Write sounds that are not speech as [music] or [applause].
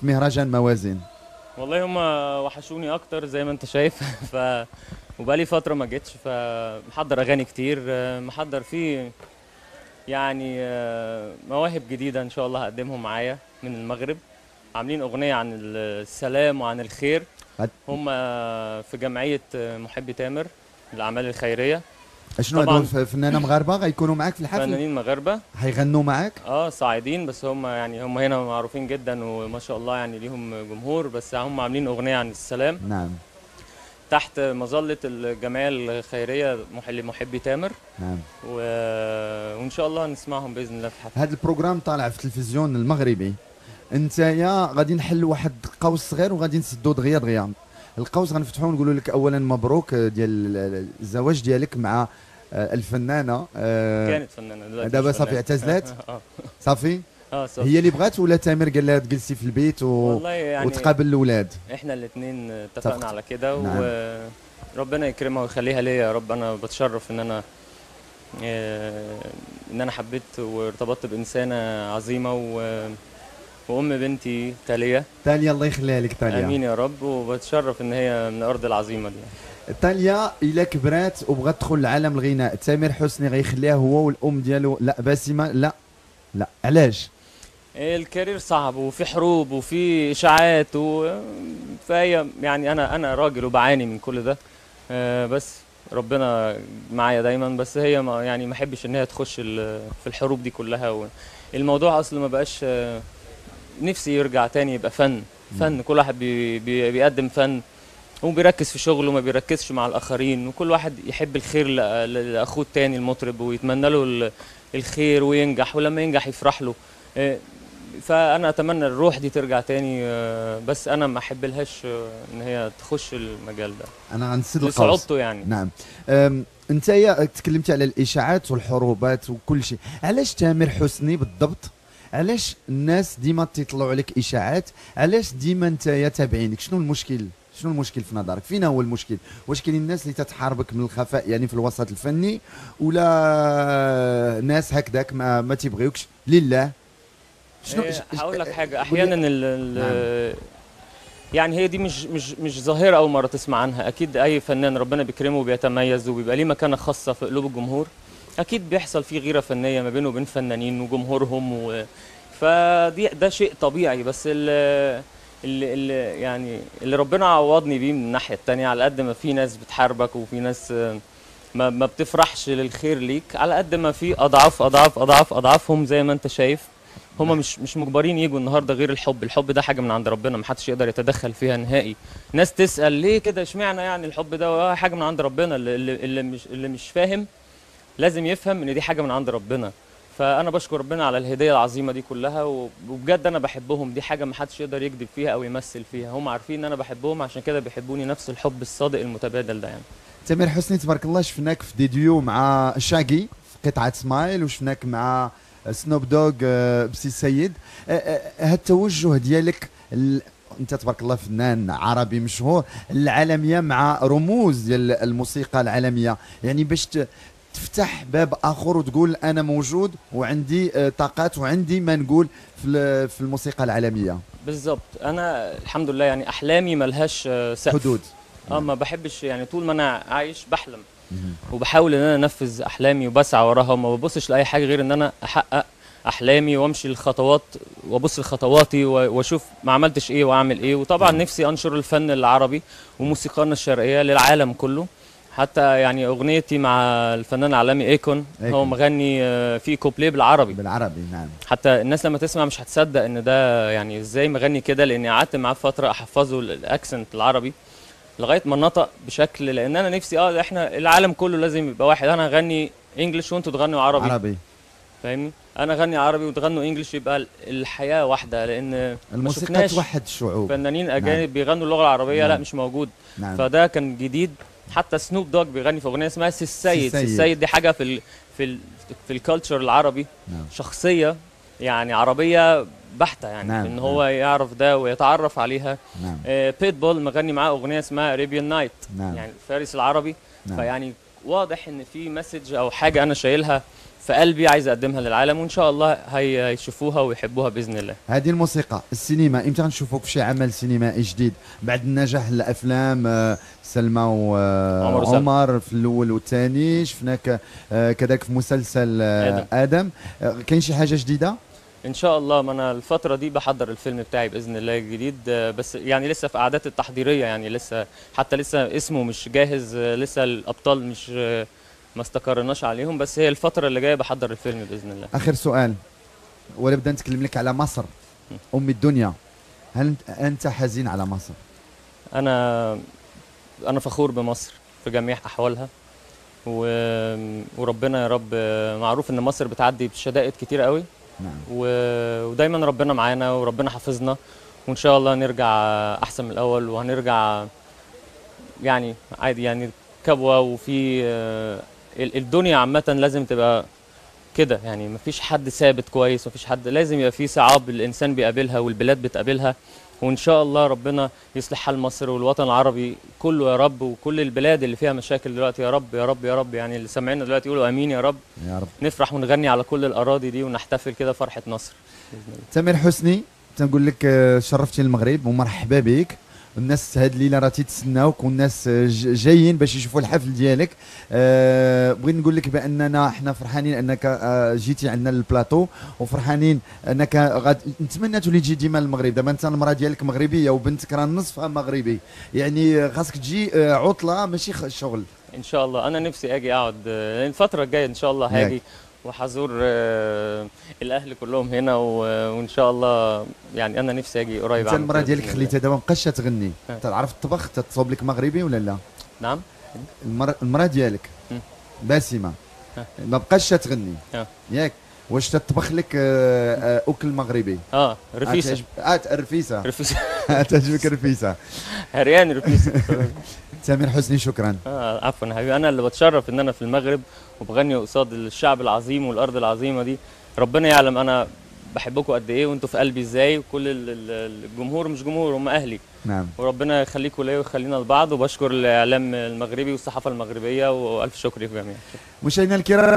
في مهرجان موازين. والله هم وحشوني أكتر زي ما أنت شايف. [laughs] ف وبقالي فترة ما جيتش فمحضر أغاني كتير محضر فيه يعني آه، مواهب جديدة إن شاء الله هقدمهم معايا من المغرب. عاملين أغنية عن السلام وعن الخير. هم في جمعية محبي تامر الأعمال الخيرية. شنو. هذول فنانه مغاربة؟ غيكونوا معاك في الحفل؟ فنانين مغاربة. حيغنوا معاك؟ آه صاعدين بس هم يعني هم هنا معروفين جدا وما شاء الله يعني ليهم جمهور بس هم عاملين أغنية عن السلام. نعم. تحت مظلة الجمعيه الخيريه مح- لمحبي تامر. نعم. و... وإن شاء الله نسمعهم بإذن الله في الحفل. هذا البروجرام طالع في التلفزيون المغربي. أنت يا غادي نحلوا واحد قوس صغير وغادي نسدوا دغيا دغيا. القوس غنفتحوا ونقولوا لك اولا مبروك ديال الزواج ديالك مع آه، الفنانة آه، كانت فنانة دابا صافي. اعتزلت؟ [laughs] صافي آه صافي هي اللي بغات ولا تامر قال لها تجلسي في البيت و... يعني وتقابل الأولاد إحنا الاثنين اتفقنا. على كده نعم. وربنا يكرمها ويخليها ليا يا رب أنا بتشرف إن أنا آه، إن أنا حبيت وارتبطت بإنسانة عظيمة و... وأم بنتي تالية. تاليا الله يخليها لك تاليا آمين يا رب وبتشرف إن هي من الأرض العظيمة دي. تاليا الا كبرات وبغات تدخل لعالم الغناء. تامر حسني غيخليها هو والأم ديالو. لا باسمة لا لا. علاش؟ الكارير صعب وفي حروب وفي إشاعات و... فهي يعني أنا أنا راجل وبعاني من كل ده. آه، بس ربنا معايا دايما. بس هي ما يعني ما أحبش إن هي تخش في الحروب دي كلها الموضوع أصلا ما بقاش آه، نفسي يرجع تاني يبقى فن. فن كل واحد بي بي بيقدم فن. وبيركز في شغله ما بيركزش مع الآخرين. وكل واحد يحب الخير لأخوه التاني المطرب ويتمنى له ال- الخير وينجح. ولما ينجح يفرح له. آه، فأنا أتمنى الروح دي ترجع تاني. آه، بس أنا ما أحبلهاش آه، إن هي تخش المجال ده. أنا غنسد القوس لصعوبته يعني. نعم. أنت يا تكلمتي على الإشاعات والحروبات وكل شيء. علاش تامر حسني بالضبط؟ علاش الناس ديما تيطلعوا عليك إشاعات؟ علاش ديما أنت تابعينك؟ شنو المشكل؟ شنو المشكل في نظرك؟ فين هو المشكل. واش كاين الناس اللي تتحاربك من الخفاء يعني في الوسط الفني ولا ناس هكذاك ما ما تيبغيوكش؟ لله. شنو إيه، هقول لك حاجة. أحيانا ال ال يعني هي دي مش مش مش ظاهرة أول مرة تسمع عنها. أكيد أي فنان ربنا بيكرمه وبيتميز وبيبقى ليه مكانة خاصة في قلوب الجمهور. أكيد بيحصل فيه غيرة فنية ما بينه وبين فنانين وجمهورهم و فدي ده شيء طبيعي بس ال اللي, اللي يعني اللي ربنا عوضني بيه من الناحية التانية على قد ما في ناس بتحاربك وفي ناس ما, ما بتفرحش للخير ليك على قد ما في اضعاف اضعاف اضعاف أضعافهم زي ما أنت شايف. هم مش مش مجبرين يجوا النهارده غير الحب. الحب ده حاجة من عند ربنا ما حدش يقدر يتدخل فيها نهائي. ناس تسأل ليه كده؟ اشمعنى يعني الحب ده؟ حاجة من عند ربنا. اللي, اللي, اللي مش اللي مش فاهم لازم يفهم إن دي حاجة من عند ربنا. فأنا بشكر ربنا على الهدية العظيمة دي كلها وبجد أنا بحبهم. دي حاجة ما حدش يقدر يكذب فيها أو يمثل فيها. هم عارفين إن أنا بحبهم عشان كده بيحبوني نفس الحب الصادق المتبادل ده يعني. تامر حسني تبارك الله شفناك في ديديو مع شاغي في قطعة سمايل وشفناك مع سنوب دوغ آه، بسي سيد. آه، آه، هاد التوجه ديالك ال- أنت تبارك الله فنان عربي مشهور العالمية مع رموز ديال الموسيقى العالمية. يعني باش تفتح باب آخر وتقول أنا موجود وعندي آه، طاقات وعندي ما نقول في ال- في الموسيقى العالمية. بالظبط أنا الحمد لله يعني أحلامي ملهاش آه، سقف. حدود. آه ما بحبش يعني طول ما أنا عايش بحلم. وبحاول إن أنا أنفذ أحلامي وبسعى وراها وما ببصش لأي حاجة غير إن أنا أحقق أحلامي وأمشي الخطوات وأبص لخطواتي وأشوف ما عملتش إيه وأعمل إيه. وطبعا نفسي أنشر الفن العربي وموسيقانا الشرقية للعالم كله. حتى يعني أغنيتي مع الفنان العالمي أيكون هو إيكون. مغني آه، في كوبليه بالعربي. بالعربي نعم. حتى الناس لما تسمع مش هتصدق إن ده يعني إزاي مغني كده لأني قعدت معاه فترة أحفظه ال- الأكسنت العربي لغاية ما نطق بشكل لأن أنا نفسي آه إحنا العالم كله لازم يبقى واحد. أنا اغني انجلش وأنتوا تغنوا عربي. عربي. فاهمني؟ أنا اغني عربي وتغنوا انجلش يبقى ال- الحياة واحدة لأن الموسيقى توحد الشعوب فنانين أجانب بيغنوا اللغة العربية لا نعم. مش موجود. نعم. فده كان جديد. حتى سنوب دوج بيغني في أغنية اسمها سي السيد. سي سي السيد. دي حاجة في ال في ال في ال culture العربي. نعم. شخصية يعني عربية بحتة يعني نعم، إن هو يعرف ده ويتعرف عليها. نعم. آه بيت بول مغني معاه أغنية اسمها Arabian Knight نعم. يعني الفارس العربي. نعم. فيعني واضح إن في message أو حاجة أنا شايلها في قلبي عايز أقدمها للعالم وإن شاء الله هي- هيشوفوها ويحبوها بإذن الله هذه الموسيقى السينما إمتى غنشوفوك في شي عمل سينمائي جديد بعد النجاح الافلام آه، سلمى عمر. وعمر في الأول والثاني شفناك آه، كذلك في مسلسل آه، آدم. آدم آه، كاين شي حاجة جديدة إن شاء الله ما أنا الفترة دي بحضر الفيلم بتاعي بإذن الله الجديد بس يعني لسه في قعدات التحضيرية يعني لسه حتى لسه اسمه مش جاهز لسه الأبطال مش ما استقرناش عليهم بس هي الفترة اللي جاية بحضر الفيلم بإذن الله. آخر سؤال ولا بدنا نتكلم لك على مصر أم الدنيا هل أنت حزين على مصر؟ أنا أنا فخور بمصر في جميع أحوالها و... وربنا يا رب معروف إن مصر بتعدي بشدائد كتير قوي نعم. ودايما ربنا معانا وربنا حافظنا وإن شاء الله نرجع أحسن من الأول وهنرجع يعني عادي يعني كبوة وفي آه، ال- الدنيا عامة لازم تبقى كده يعني مفيش حد ثابت كويس مفيش حد لازم يبقى في صعاب الإنسان بيقابلها والبلاد بتقابلها وإن شاء الله ربنا يصلح حال مصر والوطن العربي كله يا رب وكل البلاد اللي فيها مشاكل دلوقتي يا رب يا رب يا رب. يعني اللي سامعيننا دلوقتي يقولوا آمين يا رب. يا رب. نفرح ونغني على كل الأراضي دي ونحتفل كده فرحة الله. تامر حسني تنقول لك آه، شرفتي المغرب ومرحبا بك. الناس هاد الليلة راه تيتسناوك والناس جايين باش يشوفوا الحفل ديالك. أه بغيت نقول لك بأننا إحنا فرحانين أنك آه، جيتي عندنا للبلاطو وفرحانين أنك غاد نتمنى تولي تجي ديما للمغرب. دابا أنت المرأة ديالك مغربية وبنتك راه نصفها مغربي. يعني خاصك تجي آه، عطلة ماشي شغل. إن شاء الله. أنا نفسي أجي أقعد آه، الفترة الجاية إن شاء الله هاجي. وحزور آه، الأهل كلهم هنا و- وإن شاء الله يعني أنا نفسي أجي قريب انت كده ديالك خليتها دابا مابقاش تغني آه. تعرف الطبخ تتصوب لك مغربي ولا لا. نعم المراه ديالك. باسمة آه. ما بقاش تغني آه. ياك واش تطبخ لك آه، آه، أكل مغربي؟ آه رفيسة. آه الرفيسه رفيسة. [laughs] تعجبك الرفيسه هريان رفيسة. [laughs] تامر حسني شكرا. آه عفوا حبيبي. أنا اللي بتشرف إن أنا في المغرب وبغني قصاد الشعب العظيم والأرض العظيمة دي. ربنا يعلم أنا بحبكم قد إيه وأنتوا في قلبي إزاي وكل ال- ال- الجمهور مش جمهور هم أهلي. نعم. وربنا يخليكم ليا ويخلينا لبعض وبشكر الإعلام المغربي والصحافة المغربية وألف شكر لكم جميعا. مشاهدينا الكرام.